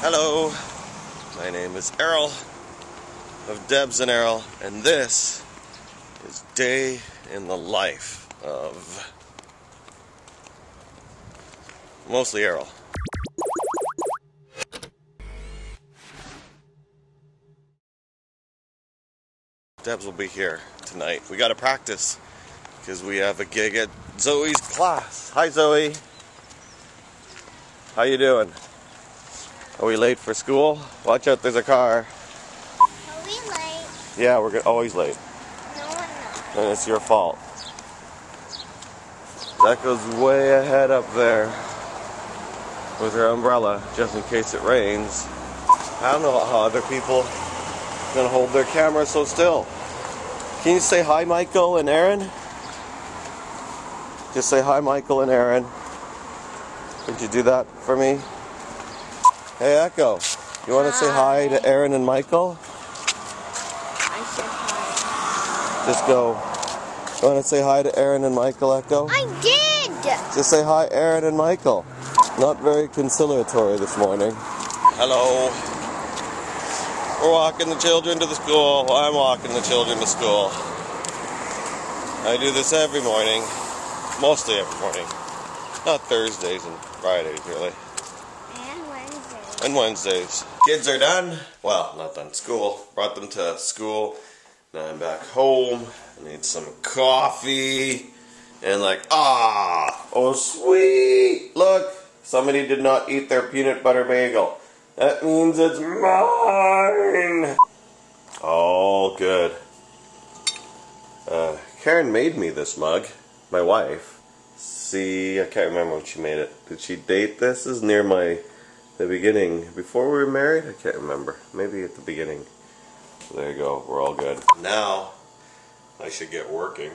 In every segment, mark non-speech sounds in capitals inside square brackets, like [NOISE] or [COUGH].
Hello, my name is Errol of Debs and Errol, and this is Day in the Life of mostly Errol. Debs will be here tonight. We got to practice because we have a gig at Zoe's class. Hi, Zoe. How you doing? Are we late for school? Watch out, there's a car. Are we late? Yeah, we're always late, No, we're not. and it's your fault. That goes way ahead up there with her umbrella, just in case it rains. I don't know how other people gonna hold their camera so still. Can you say hi, Michael and Aaron? Just say hi, Michael and Aaron. Would you do that for me? Hey, Echo. You want to say hi to Aaron and Michael? I said hi. Just go. You want to say hi to Aaron and Michael, Echo? I did! Just say hi, Aaron and Michael. Not very conciliatory this morning. Hello. We're walking the children to the school. I'm walking the children to school. I do this every morning. Mostly every morning. Not Thursdays and Fridays, really. And Wednesdays. Kids are done. Well, not done. School. Brought them to school. Now I'm back home. I need some coffee. And like, ah, oh sweet. Look, somebody did not eat their peanut butter bagel. That means it's mine. Oh, good. Uh, Karen made me this mug. My wife. See, I can't remember when she made it. Did she date this? This is near my the beginning before we were married. I can't remember. Maybe at the beginning. There you go. We're all good. Now I should get working.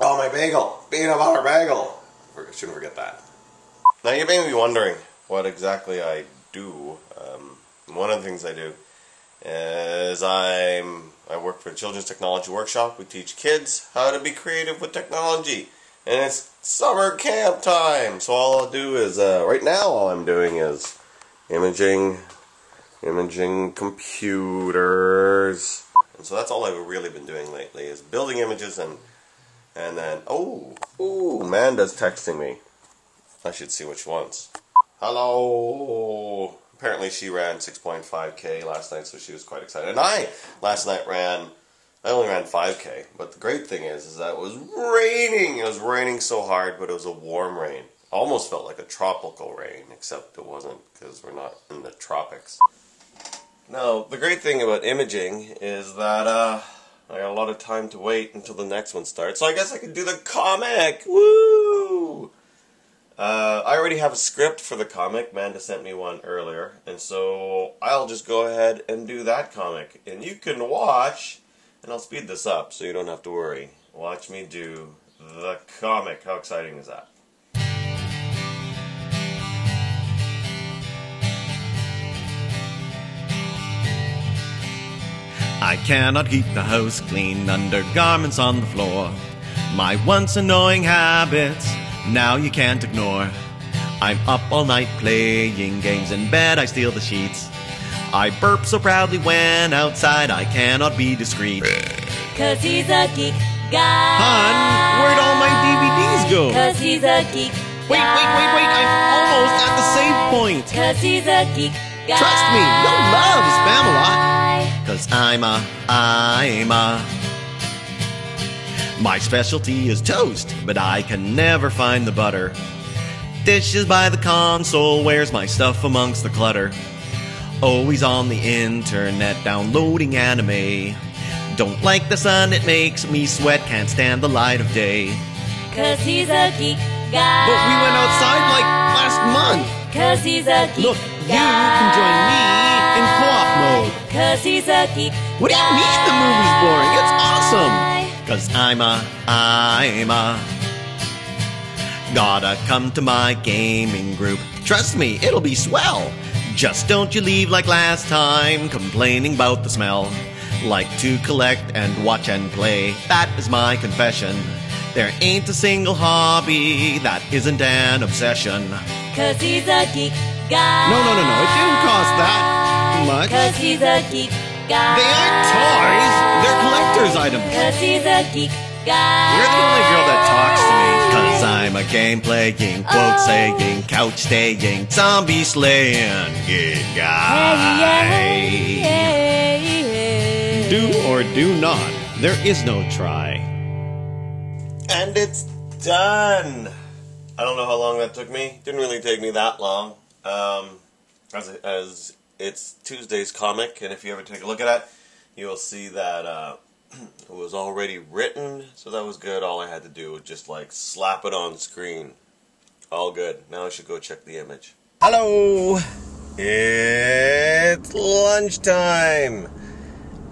Oh, my bagel! Peanut butter bagel. For- Shouldn't forget that. Now you may be wondering what exactly I do. Um, one of the things I do is I'm I work for a children's technology workshop. We teach kids how to be creative with technology, and it's summer camp time. So all I'll do is uh, right now all I'm doing is imaging, imaging computers, and so that's all I've really been doing lately is building images and and then oh ooh Amanda's texting me. I should see what she wants. Hello. Apparently she ran 6.5k last night, so she was quite excited. And I last night ran. I only ran 5k, but the great thing is, is that it was raining. It was raining so hard, but it was a warm rain. Almost felt like a tropical rain, except it wasn't because we're not in the tropics. Now, the great thing about imaging is that uh, I got a lot of time to wait until the next one starts. So I guess I could do the comic. Woo! Uh, I already have a script for the comic. Manda sent me one earlier, and so I'll just go ahead and do that comic. And you can watch, and I'll speed this up so you don't have to worry. Watch me do the comic. How exciting is that? I cannot keep the house clean, undergarments on the floor. My once annoying habits, now you can't ignore. I'm up all night playing games in bed, I steal the sheets. I burp so proudly when outside I cannot be discreet. Cause he's a geek guy. Hon, where'd all my DVDs go? Cause he's a geek Wait, wait, wait, wait, I'm almost at the save point. Cause he's a geek guy. Trust me, you'll love Spamalot. Cause I'm a, I'm a. My specialty is toast, but I can never find the butter. Dishes by the console, where's my stuff amongst the clutter? Always on the internet, downloading anime. Don't like the sun, it makes me sweat, can't stand the light of day. Cause he's a geek guy. But we went outside like last month. Cause he's a geek Look, guy. you can join me in co-op mode. Cause he's a geek What do you mean the movie's boring? It's awesome! Cause I'm a, I'm a. Gotta come to my gaming group. Trust me, it'll be swell. Just don't you leave like last time, complaining about the smell. Like to collect and watch and play, that is my confession. There ain't a single hobby that isn't an obsession. Cause he's a geek guy. No, no, no, no. It didn't cost that much. Cause he's a geek guy. They aren't toys. They're collector's items. Cause he's a geek guy. You're the only girl that talks to me. Cause I'm a game playing, quote saying, couch staying, zombie slaying good guy. Do or do not. There is no try. And it's done. I don't know how long that took me. Didn't really take me that long. Um, as, as it's Tuesday's comic, and if you ever take a look at it, you will see that uh, [CLEARS THROAT] it was already written, so that was good. All I had to do was just like slap it on screen. All good. Now I should go check the image. Hello! It's lunchtime!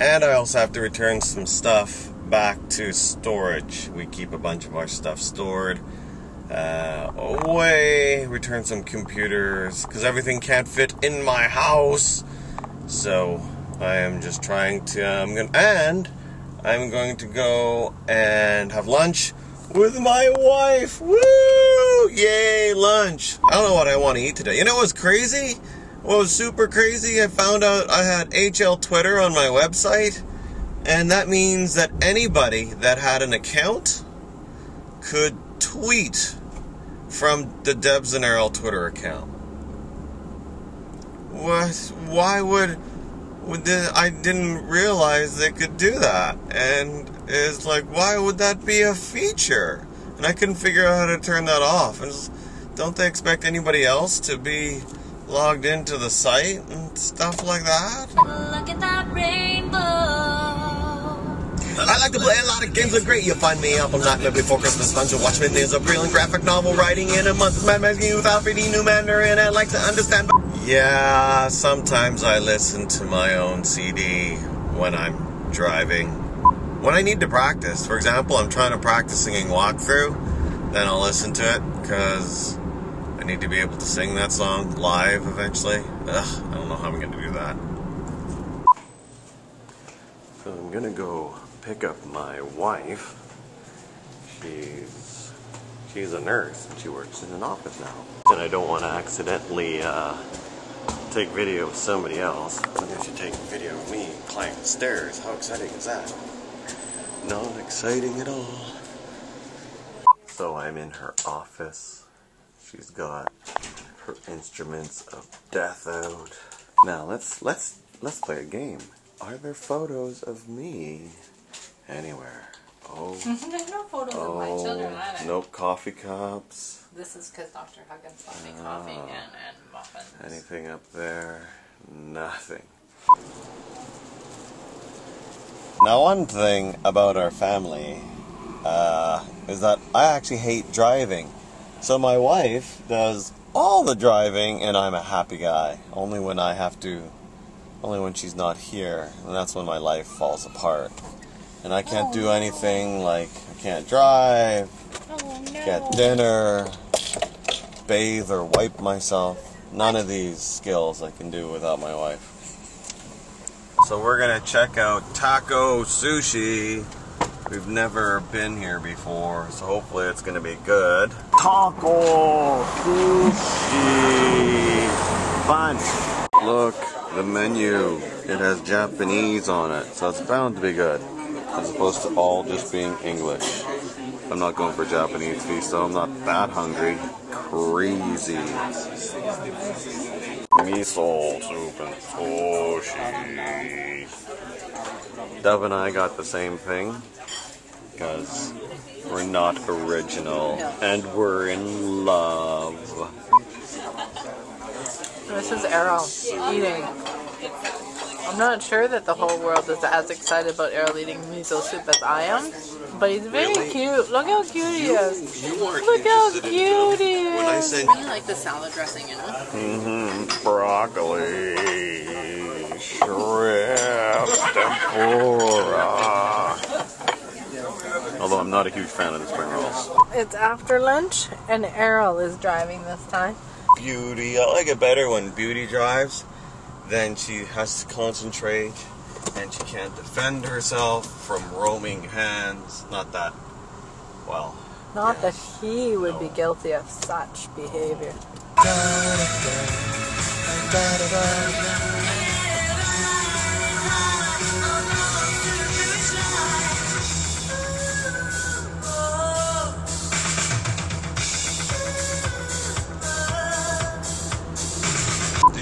And I also have to return some stuff back to storage. We keep a bunch of our stuff stored uh, away, return some computers, because everything can't fit in my house. So I am just trying to, I'm gonna, and I'm going to go and have lunch with my wife. Woo! Yay, lunch. I don't know what I want to eat today. You know what's crazy? What was super crazy? I found out I had HL Twitter on my website, and that means that anybody that had an account could tweet from the Debs and Errol Twitter account. What? Why would? I didn't realize they could do that, and it's like, why would that be a feature? And I couldn't figure out how to turn that off. And don't they expect anybody else to be logged into the site and stuff like that? Look at that rainbow. I like to play a lot of games are great. You'll find me up all night before Christmas. Dungeon Watchmen is a brilliant graphic novel writing in a month. Mad Magazine with Alfred E. Newmander, and I like to understand. Yeah, sometimes I listen to my own CD when I'm driving. When I need to practice, for example, I'm trying to practice singing walkthrough, then I'll listen to it because I need to be able to sing that song live eventually. Ugh, I don't know how I'm going to do that. So I'm gonna go pick up my wife. She's she's a nurse and she works in an office now. And I don't want to accidentally uh, take video of somebody else. Maybe I should take video of me climbing the stairs. How exciting is that? Not exciting at all. So I'm in her office. She's got her instruments of death out. Now let's let's let's play a game. Are there photos of me anywhere? Oh, [LAUGHS] There's no photos of my children oh, either. nope. Coffee cups. This is because Dr. Huggins bought me coffee Ah. and, and muffins. Anything up there? Nothing. Now, one thing about our family uh, is that I actually hate driving. So my wife does all the driving, and I'm a happy guy. Only when I have to, only when she's not here, and that's when my life falls apart. And I can't do anything like I can't drive, Oh no. get dinner, bathe or wipe myself. None of these skills I can do without my wife. So we're gonna check out Taco Sushi. We've never been here before, so hopefully it's gonna be good. Taco Sushi. Fun. Look, the menu. It has Japanese on it, so it's bound to be good. As opposed to all just being English. I'm not going for Japanese feast, though. I'm not that hungry. Crazy. Miso soup and sushi. Dove and I got the same thing because we're not original and we're in love. This is Errol eating. I'm not sure that the whole world is as excited about Errol eating miso soup as I am, but he's very Really? cute. Look how cute he is. You weren't Look how interested in cute he is. When I said really like the salad dressing in it. mm broccoli, shrimp, tempura. Although I'm not a huge fan of the spring rolls. It's after lunch, and Errol is driving this time. Beauty, I like it better when Beauty drives. Then she has to concentrate and she can't defend herself from roaming hands. Not that, well. Not that he would be guilty of such behavior. Da, da, da.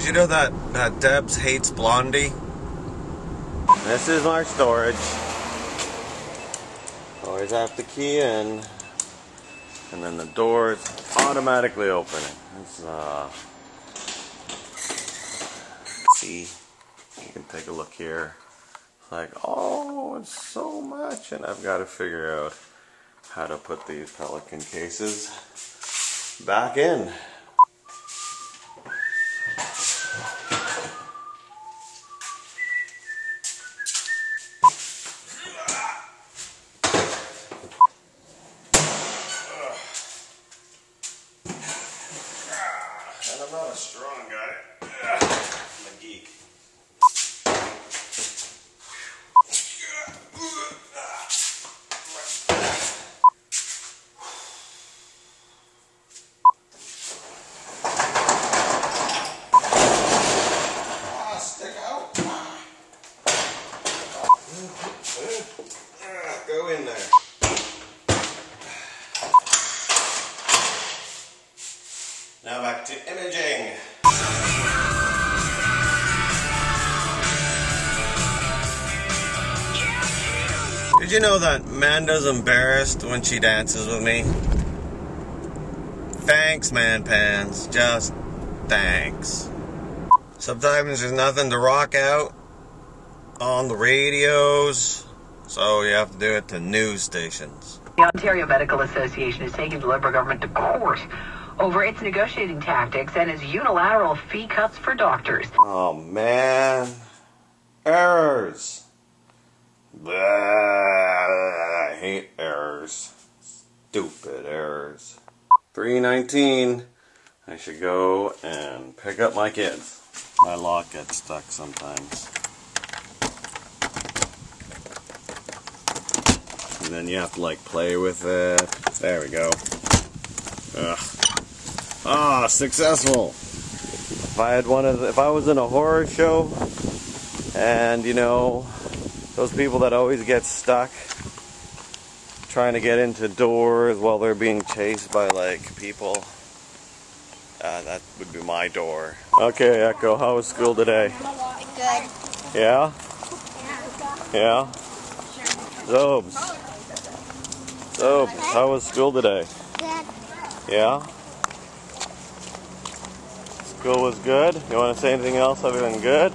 You know that, that Debs hates Blondie? This is our storage. Always have to key in. And then the door is automatically opening. It's, uh, see, you can take a look here. It's like, oh, it's so much. And I've got to figure out how to put these Pelican cases back in. Did you know that Manda's embarrassed when she dances with me? Thanks, man pans. Just thanks. Sometimes there's nothing to rock out on the radios, so you have to do it to news stations. The Ontario Medical Association is taking the Liberal government to court over its negotiating tactics and its unilateral fee cuts for doctors. Oh man. Errors. I hate errors. Stupid errors. 319. I should go and pick up my kids. My lock gets stuck sometimes. And then you have to like play with it. There we go. Ugh. Ah, successful. If I had one of the, if I was in a horror show and you know those people that always get stuck trying to get into doors while they're being chased by like people uh, that would be my door. Okay, Echo, how was school today? Good. Yeah? Yeah? Zobes. Zobes, how was school today? Good. Yeah? School was good? You want to say anything else other than good?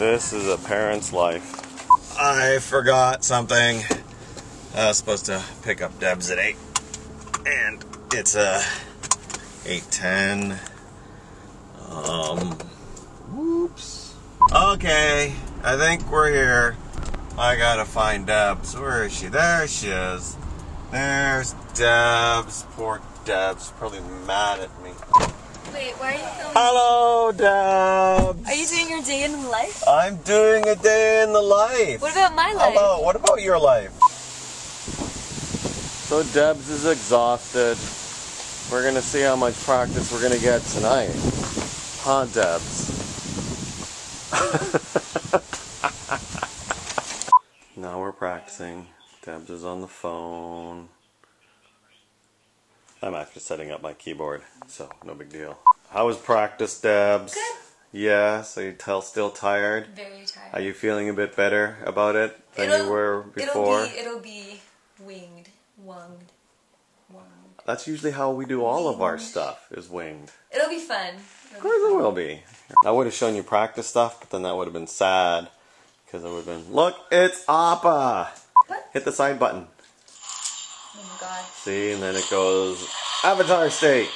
This is a parent's life. I forgot something. I was supposed to pick up Debs at 8. And it's uh 8.10. Um, whoops. Okay, I think we're here. I gotta find Debs. Where is she? There she is. There's Debs. Poor Debs. Probably mad at me. Wait, why are you filming? Hello, Debs. Are you doing your day in life? I'm doing a day in the life. What about my How life? about what about your life? So Debs is exhausted. We're gonna see how much practice we're gonna get tonight. Huh, Debs? [LAUGHS] now we're practicing. Debs is on the phone. I'm actually setting up my keyboard, so no big deal. How was practice, Debs? Good. Yes. Are you tell still tired? Very tired. Are you feeling a bit better about it than you were before? It'll be, it'll be winged, wunged, wunged. That's usually how we do all of our stuff is winged. It'll be fun. Of course it will be. I would have shown you practice stuff, but then that would have been sad because it would have been, look, it's Appa. What? Hit the side button. Oh god. See, and then it goes Avatar State.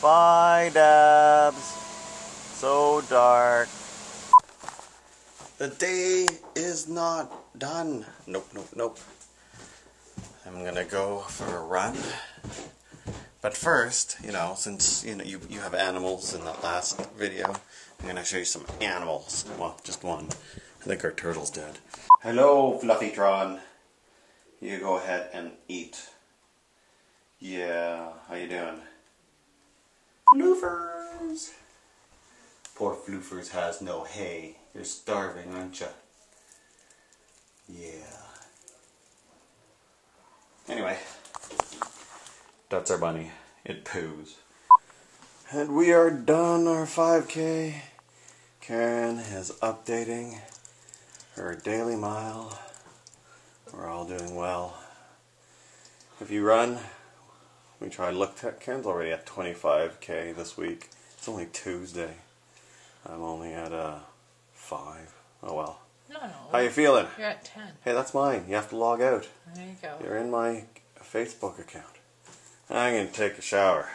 Bye, Dabs. So dark. The day is not done. Nope, nope, nope. I'm gonna go for a run. But first, you know, since you know you you have animals in that last video, I'm gonna show you some animals. Well, just one. I think our turtle's dead. Hello, Fluffytron. You go ahead and eat. Yeah, how you doing? Floofers. Poor Floofers has no hay. You're starving, aren't you? Yeah. Anyway, that's our bunny. It poos. And we are done our 5K. Karen is updating her daily mile. We're all doing well. If you run, we tried look at Karen's already at 25k this week. It's only Tuesday. I'm only at uh five. Oh well. No, no. How you feeling? You're at 10. Hey, that's mine. You have to log out. There you go. You're in my Facebook account. I'm gonna take a shower.